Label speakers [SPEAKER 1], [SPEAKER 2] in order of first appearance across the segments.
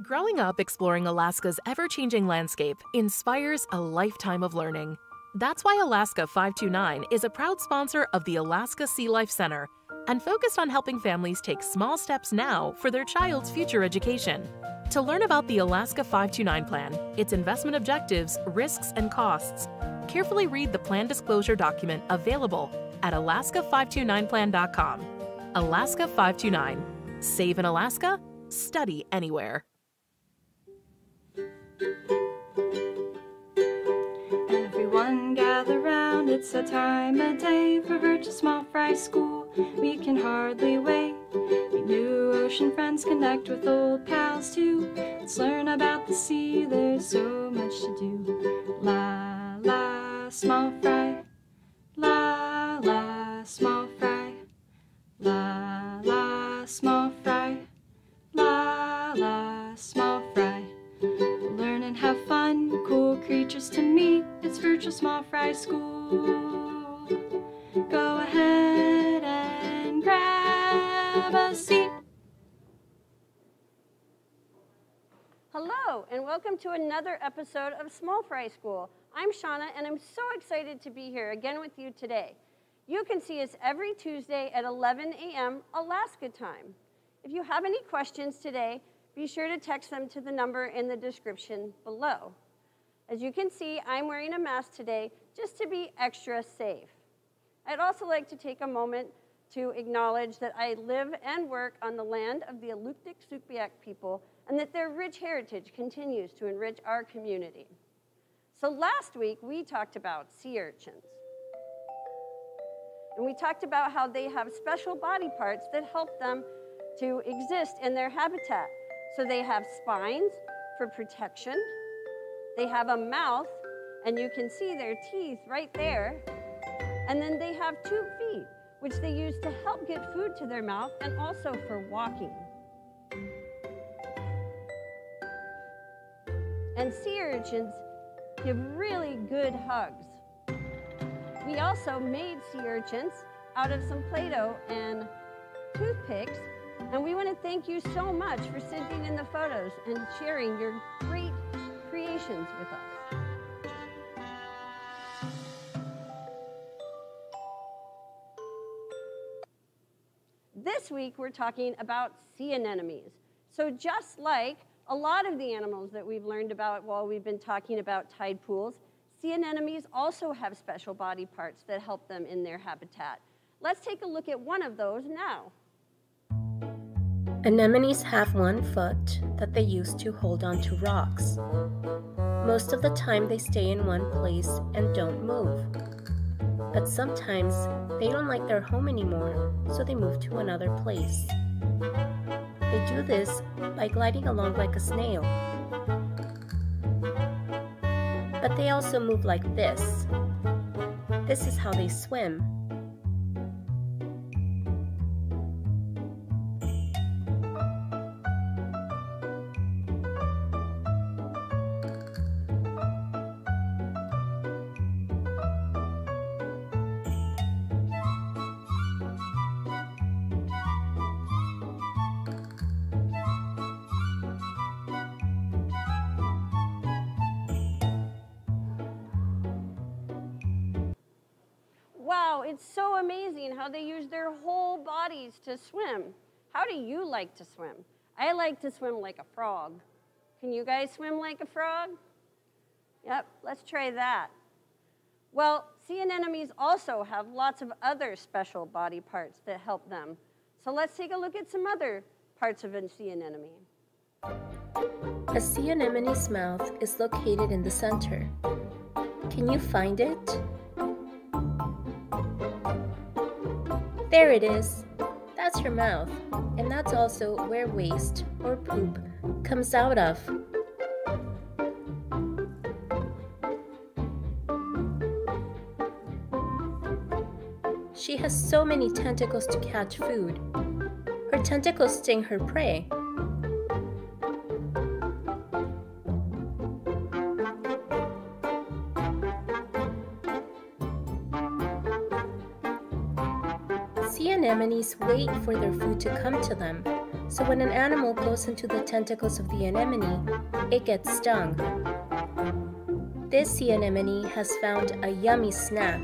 [SPEAKER 1] Growing up exploring Alaska's ever changing landscape inspires a lifetime of learning. That's why Alaska 529 is a proud sponsor of the Alaska Sea Life Center and focused on helping families take small steps now for their child's future education. To learn about the Alaska 529 plan, its investment objectives, risks, and costs, carefully read the plan disclosure document available at alaska529plan.com. Alaska 529. Save in Alaska, study anywhere.
[SPEAKER 2] Everyone gather round, it's a time of day for Virtual Small Fry School. We can hardly wait. Meet new ocean friends, connect with old pals too. Let's learn about the sea, there's so much to do. School. Go ahead and grab a seat.
[SPEAKER 3] Hello, and welcome to another episode of Small Fry School. I'm Shauna, and I'm so excited to be here again with you today. You can see us every Tuesday at 11 a.m. Alaska time. If you have any questions today, be sure to text them to the number in the description below. As you can see, I'm wearing a mask today just to be extra safe. I'd also like to take a moment to acknowledge that I live and work on the land of the Alutiiq Sugpiaq people and that their rich heritage continues to enrich our community. So last week, we talked about sea urchins. And we talked about how they have special body parts that help them to exist in their habitat. So they have spines for protection, they have a mouth, and you can see their teeth right there. And then they have tube feet, which they use to help get food to their mouth and also for walking. And sea urchins give really good hugs. We also made sea urchins out of some Play-Doh and toothpicks, and we want to thank you so much for sending in the photos and sharing your great creations with us. Week, we're talking about sea anemones. So just like a lot of the animals that we've learned about while we've been talking about tide pools, sea anemones also have special body parts that help them in their habitat. Let's take a look at one of those now.
[SPEAKER 4] Anemones have one foot that they use to hold onto rocks. Most of the time, they stay in one place and don't move. But sometimes they don't like their home anymore, so they move to another place. They do this by gliding along like a snail. But they also move like this. This is how they swim.
[SPEAKER 3] It's so amazing how they use their whole bodies to swim. How do you like to swim? I like to swim like a frog. Can you guys swim like a frog? Yep, let's try that. Well, sea anemones also have lots of other special body parts that help them. So let's take a look at some other parts of a sea anemone.
[SPEAKER 4] A sea anemone's mouth is located in the center. Can you find it? There it is. That's her mouth, and that's also where waste or poop comes out of. She has so many tentacles to catch food. Her tentacles sting her prey. Anemones wait for their food to come to them, So when an animal blows into the tentacles of the anemone, it gets stung. This sea anemone has found a yummy snack.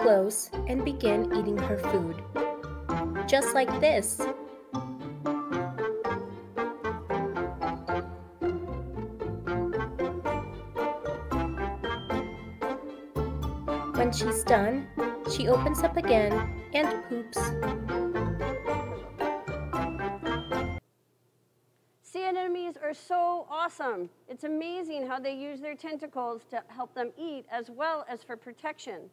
[SPEAKER 4] Close and begin eating her food. Just like this. When she's done, she opens up again and poops.
[SPEAKER 3] Sea anemones are so awesome. It's amazing how they use their tentacles to help them eat as well as for protection.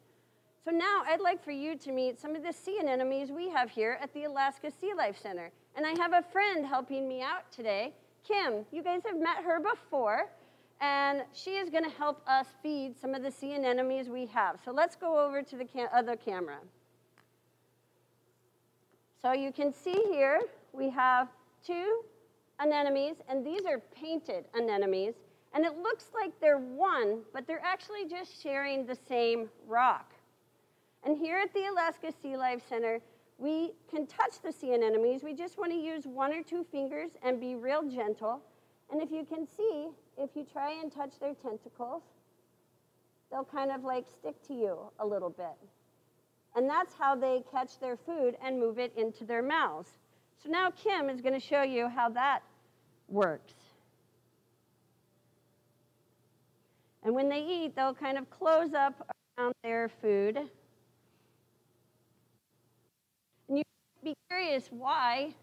[SPEAKER 3] So now I'd like for you to meet some of the sea anemones we have here at the Alaska Sea Life Center. And I have a friend helping me out today, Kim. You guys have met her before, and she is going to help us feed some of the sea anemones we have. So let's go over to the cam other camera. So you can see here we have two anemones, and these are painted anemones. And it looks like they're one, but they're actually just sharing the same rock. And here at the Alaska Sea Life Center, we can touch the sea anemones. We just want to use one or two fingers and be real gentle. And if you can see, if you try and touch their tentacles, they'll kind of like stick to you a little bit. And that's how they catch their food and move it into their mouths. So now Kim is going to show you how that works. And when they eat, they'll kind of close up around their food. And you be curious why,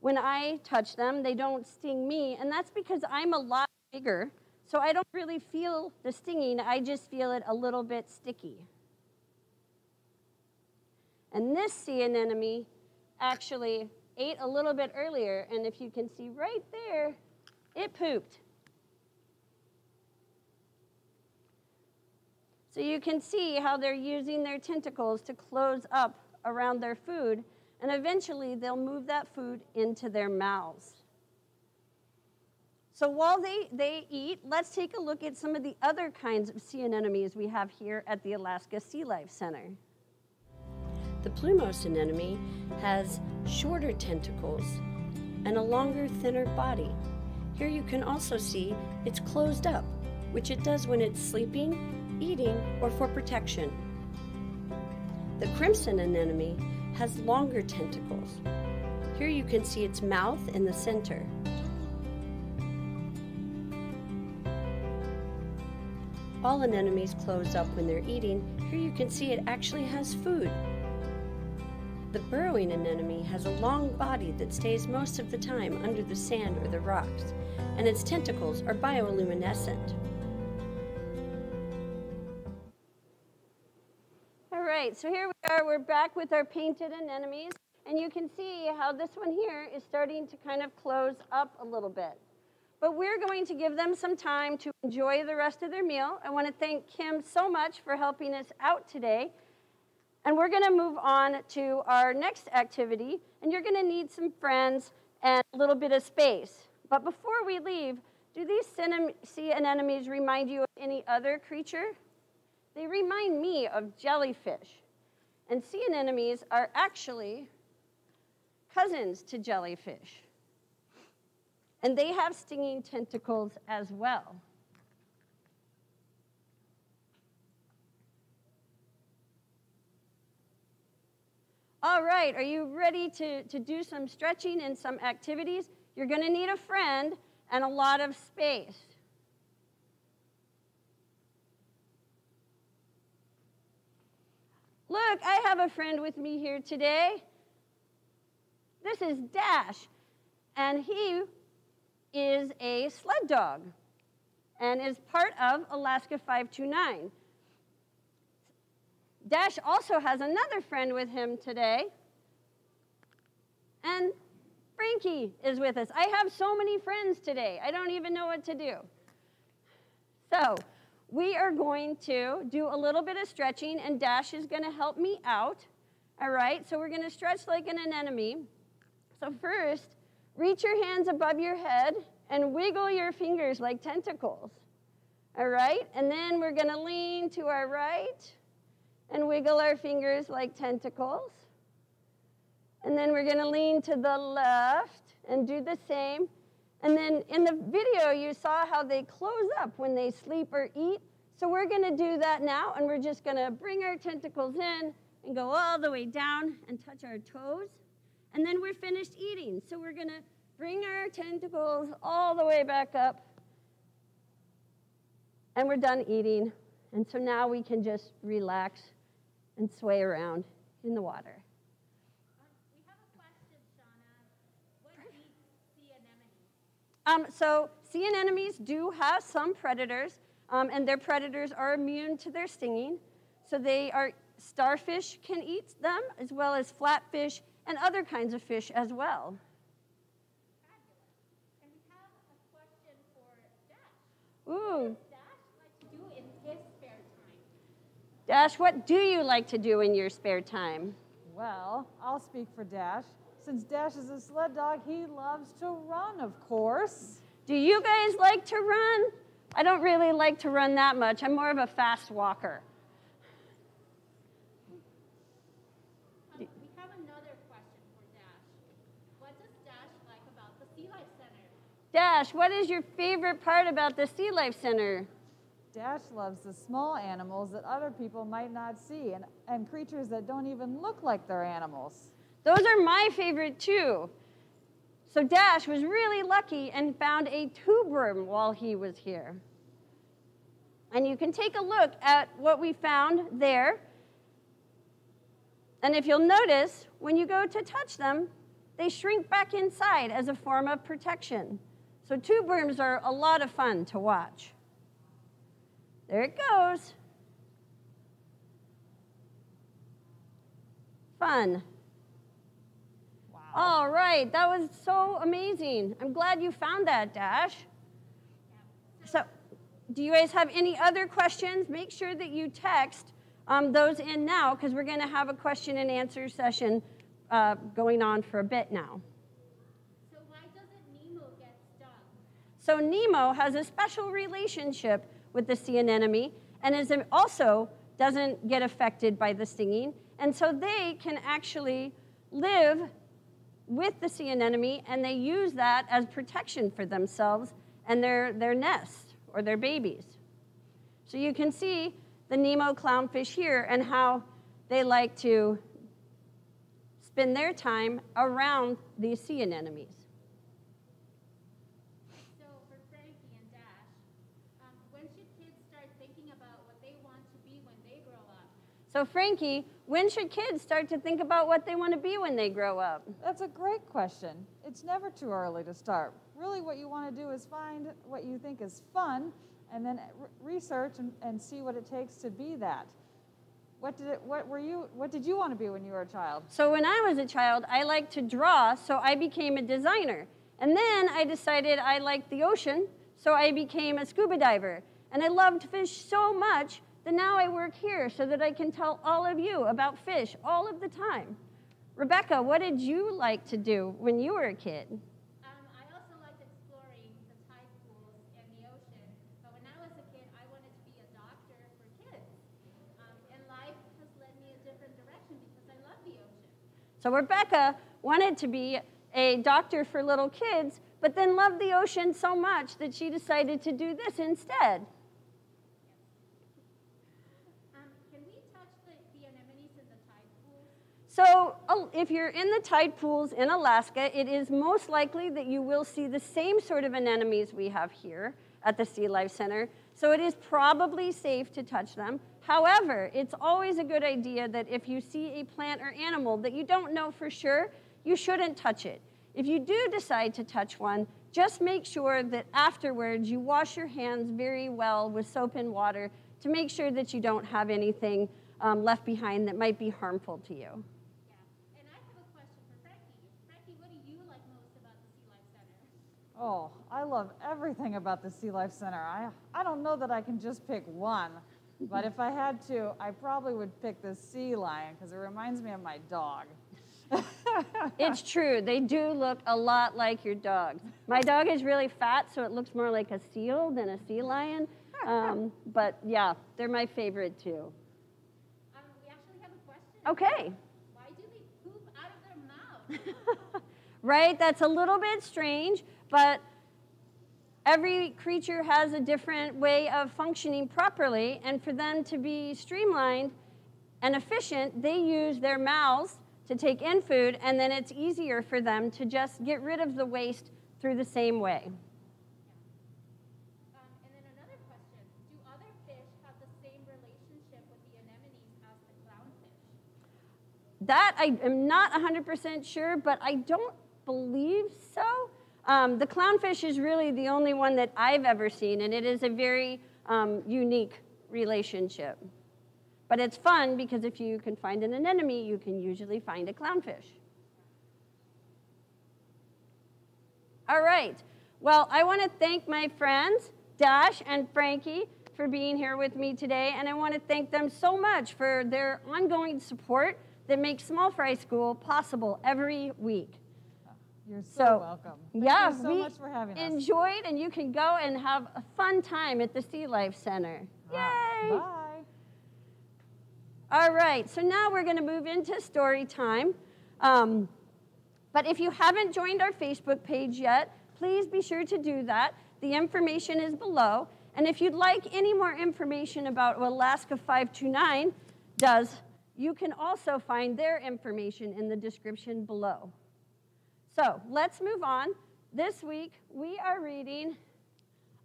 [SPEAKER 3] when I touch them, they don't sting me. And that's because I'm a lot bigger. So I don't really feel the stinging, I just feel it a little bit sticky. And this sea anemone actually ate a little bit earlier, and if you can see right there, it pooped. So you can see how they're using their tentacles to close up around their food, and eventually they'll move that food into their mouths. So while they, they eat, let's take a look at some of the other kinds of sea anemones we have here at the Alaska Sea Life Center. The plumose anemone has shorter tentacles and a longer, thinner body. Here you can also see it's closed up, which it does when it's sleeping, eating, or for protection. The crimson anemone has longer tentacles. Here you can see its mouth in the center. All anemones close up when they're eating. Here you can see it actually has food. The burrowing anemone has a long body that stays most of the time under the sand or the rocks, and its tentacles are bioluminescent. Right, so here we are. We're back with our painted anemones, and you can see how this one here is starting to kind of close up a little bit. But we're going to give them some time to enjoy the rest of their meal. I want to thank Kim so much for helping us out today. And we're going to move on to our next activity, and you're going to need some friends and a little bit of space. But before we leave, do these sea anemones remind you of any other creature? They remind me of jellyfish. And sea anemones are actually cousins to jellyfish. And they have stinging tentacles as well. All right, are you ready to, to do some stretching and some activities? You're going to need a friend and a lot of space. Look, I have a friend with me here today. This is Dash, and he is a sled dog. and is part of Alaska 529. Dash also has another friend with him today, and Frankie is with us. I have so many friends today, I don't even know what to do. So, we are going to do a little bit of stretching, and Dash is going to help me out. All right, so we're going to stretch like an anemone. So, first, reach your hands above your head and wiggle your fingers like tentacles. All right, and then we're going to lean to our right and wiggle our fingers like tentacles. And then we're going to lean to the left and do the same. And then in the video, you saw how they close up when they sleep or eat. So we're going to do that now, and we're just going to bring our tentacles in and go all the way down and touch our toes. And then we're finished eating. So we're going to bring our tentacles all the way back up. And we're done eating. And so now we can just relax and sway around in the water. Um, so sea anemones do have some predators, um, and their predators are immune to their stinging. So they are starfish can eat them, as well as flatfish and other kinds of fish as well. Ooh. Dash, what do you like to do in your spare time?
[SPEAKER 5] Well, I'll speak for Dash. Since Dash is a sled dog, he loves to run, of course.
[SPEAKER 3] Do you guys like to run? I don't really like to run that much. I'm more of a fast walker.
[SPEAKER 6] Um, we have another question for Dash. What does Dash like about the Sea Life Center?
[SPEAKER 3] Dash, what is your favorite part about the Sea Life Center?
[SPEAKER 5] Dash loves the small animals that other people might not see and, and creatures that don't even look like they're animals.
[SPEAKER 3] Those are my favorite too. So Dash was really lucky and found a tube worm while he was here. And you can take a look at what we found there. And if you'll notice, when you go to touch them, they shrink back inside as a form of protection. So tube worms are a lot of fun to watch. There it goes. Fun. All right, that was so amazing. I'm glad you found that, Dash. So, do you guys have any other questions? Make sure that you text um, those in now because we're going to have a question and answer session uh, going on for a bit now.
[SPEAKER 6] So why doesn't Nemo get stung?
[SPEAKER 3] So Nemo has a special relationship with the sea anemone and is also doesn't get affected by the stinging. And so they can actually live with the sea anemone, and they use that as protection for themselves and their, their nests or their babies. So you can see the Nemo clownfish here and how they like to spend their time around these sea anemones.
[SPEAKER 6] So for Frankie and Dash, um, when should kids start thinking about what they want to be when they grow up?
[SPEAKER 3] So Frankie, when should kids start to think about what they want to be when they grow up?
[SPEAKER 5] That's a great question. It's never too early to start. Really, what you want to do is find what you think is fun and then re- research and, and see what it takes to be that. What did, it, what, were you, what did you want to be when you were a child?
[SPEAKER 3] So when I was a child, I liked to draw, so I became a designer. And then I decided I liked the ocean, so I became a scuba diver. And I loved fish so much that now I work here so that I can tell all of you about fish all of the time. Rebecca, what did you like to do when you were a kid?
[SPEAKER 6] Um, I also liked exploring the tide pools and the ocean. But when I was a kid, I wanted to be a doctor for kids. Um, and life has led me a different direction because I love the ocean.
[SPEAKER 3] So Rebecca wanted to be a doctor for little kids, but then loved the ocean so much that she decided to do this instead.
[SPEAKER 6] Um, can we touch the, the anemones in the tide pools?
[SPEAKER 3] So uh, if you're in the tide pools in Alaska, it is most likely that you will see the same sort of anemones we have here at the Sea Life Center. So it is probably safe to touch them. However, it's always a good idea that if you see a plant or animal that you don't know for sure, you shouldn't touch it. If you do decide to touch one, just make sure that afterwards you wash your hands very well with soap and water to make sure that you don't have anything um, left behind that might be harmful to you.
[SPEAKER 6] Yeah. And I have a question for Frankie. Frankie, what do you like most about the Sea Life Center?
[SPEAKER 5] Oh, I love everything about the Sea Life Center. I, I don't know that I can just pick one, but if I had to, I probably would pick the sea lion because it reminds me of my dog.
[SPEAKER 3] It's true. They do look a lot like your dog. My dog is really fat, so it looks more like a seal than a sea lion. Um, but yeah, they're my favorite too.
[SPEAKER 6] Um, we actually have a question.
[SPEAKER 3] Okay.
[SPEAKER 6] Why do they poop out of their mouth?
[SPEAKER 3] right? That's a little bit strange, but every creature has a different way of functioning properly, and for them to be streamlined and efficient, they use their mouths to take in food, and then it's easier for them to just get rid of the waste through the same way.
[SPEAKER 6] Um, and then another question. Do other fish have the same relationship with the anemones as the clownfish?
[SPEAKER 3] That I am not 100% sure, but I don't believe so. Um, the clownfish is really the only one that I've ever seen, and it is a very um, unique relationship. But it's fun because if you can find an anemone, you can usually find a clownfish. All right. Well, I want to thank my friends, Dash and Frankie, for being here with me today, and I want to thank them so much for their ongoing support that makes Small Fry School possible every week.
[SPEAKER 5] You're so,
[SPEAKER 3] So,
[SPEAKER 5] welcome. Thank
[SPEAKER 3] yeah,
[SPEAKER 5] you so
[SPEAKER 3] we
[SPEAKER 5] much for having us.
[SPEAKER 3] enjoyed, and you can go and have a fun time at the Sea Life Center. Yay!
[SPEAKER 5] Bye.
[SPEAKER 3] All right, so now we're going to move into story time. Um, but if you haven't joined our Facebook page yet, please be sure to do that. The information is below. And if you'd like any more information about what Alaska 529 does, you can also find their information in the description below. So let's move on. This week we are reading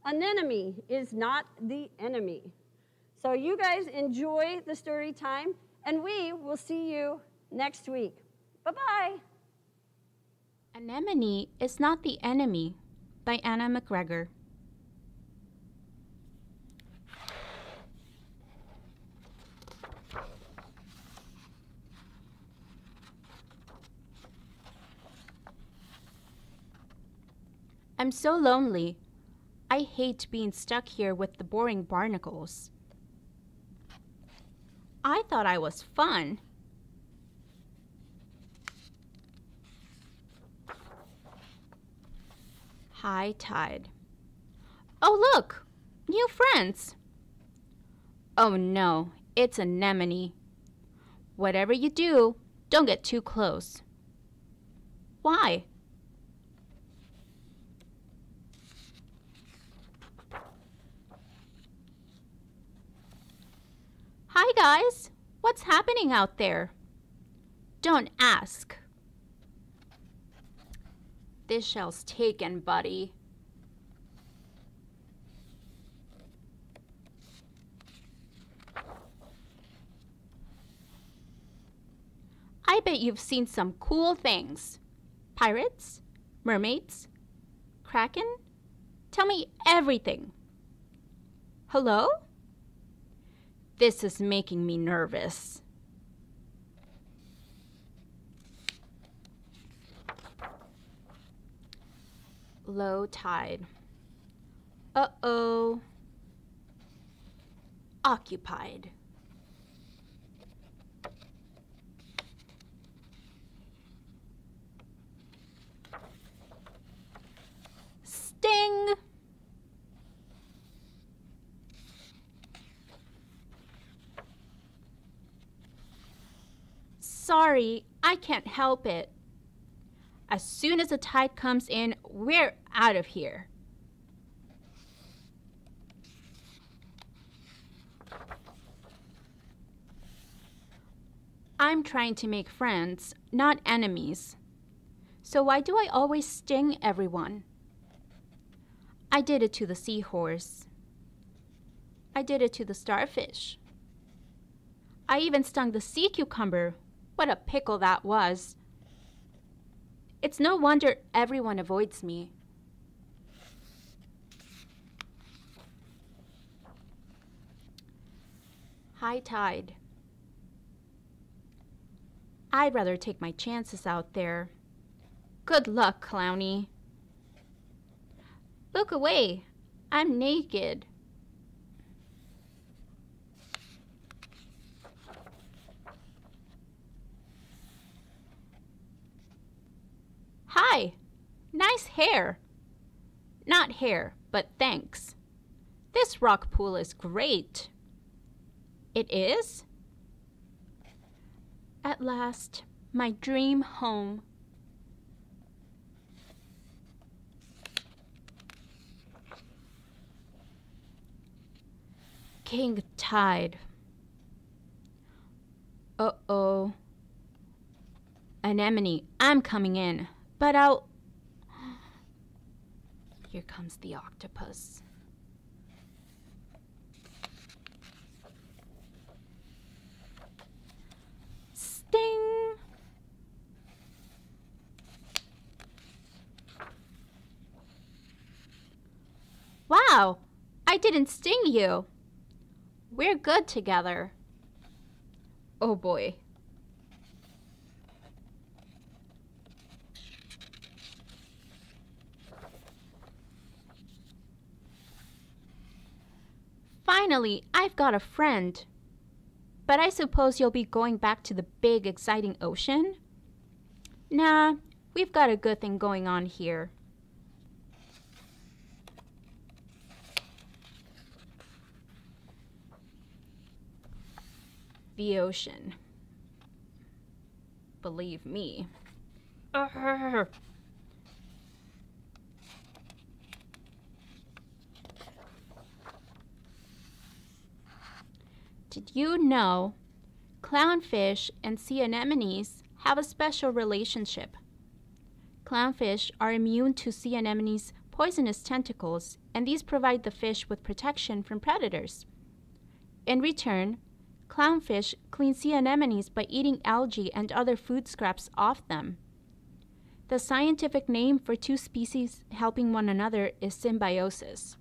[SPEAKER 3] Anemone is Not the Enemy. So you guys enjoy the story time, and we will see you next week. Bye bye.
[SPEAKER 7] Anemone is Not the Enemy by Anna McGregor. I'm so lonely. I hate being stuck here with the boring barnacles. I thought I was fun. High tide. Oh, look! New friends! Oh no, it's Anemone. Whatever you do, don't get too close. Why? Hi, guys! What's happening out there? Don't ask. This shell's taken, buddy. I bet you've seen some cool things. Pirates? Mermaids? Kraken? Tell me everything. Hello? This is making me nervous. Low tide. Uh oh. Occupied. Sting! Sorry, I can't help it. As soon as the tide comes in, we're out of here. I'm trying to make friends, not enemies. So why do I always sting everyone? I did it to the seahorse. I did it to the starfish. I even stung the sea cucumber. What a pickle that was. It's no wonder everyone avoids me. High tide. I'd rather take my chances out there. Good luck, Clowny. Look away. I'm naked. Nice hair. Not hair, but thanks. This rock pool is great. It is? At last, my dream home. King Tide. Uh oh. Anemone, I'm coming in, but I'll. Here comes the octopus. Sting! Wow, I didn't sting you. We're good together. Oh boy. Finally, I've got a friend. But I suppose you'll be going back to the big, exciting ocean? Nah, we've got a good thing going on here. The ocean. Believe me. Did you know clownfish and sea anemones have a special relationship? Clownfish are immune to sea anemones' poisonous tentacles, and these provide the fish with protection from predators. In return, clownfish clean sea anemones by eating algae and other food scraps off them. The scientific name for two species helping one another is symbiosis.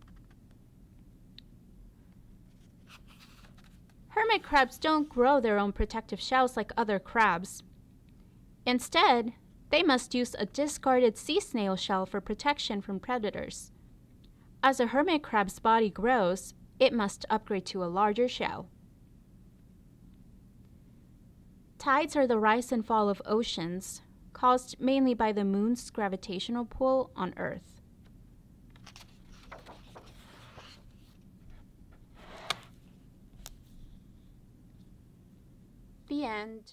[SPEAKER 7] Hermit crabs don't grow their own protective shells like other crabs. Instead, they must use a discarded sea snail shell for protection from predators. As a hermit crab's body grows, it must upgrade to a larger shell. Tides are the rise and fall of oceans, caused mainly by the moon's gravitational pull on Earth. The end.